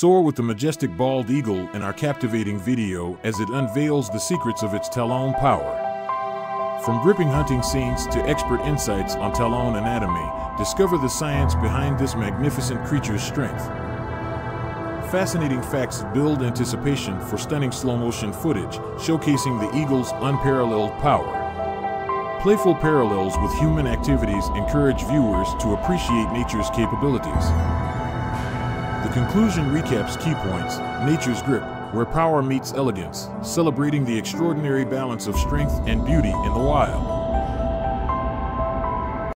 Soar with the majestic bald eagle in our captivating video as it unveils the secrets of its talon power. From gripping hunting scenes to expert insights on talon anatomy, discover the science behind this magnificent creature's strength. Fascinating facts build anticipation for stunning slow motion footage, showcasing the eagle's unparalleled power. Playful parallels with human activities encourage viewers to appreciate nature's capabilities. The conclusion recaps key points nature's grip, where power meets elegance, celebrating the extraordinary balance of strength and beauty in the wild.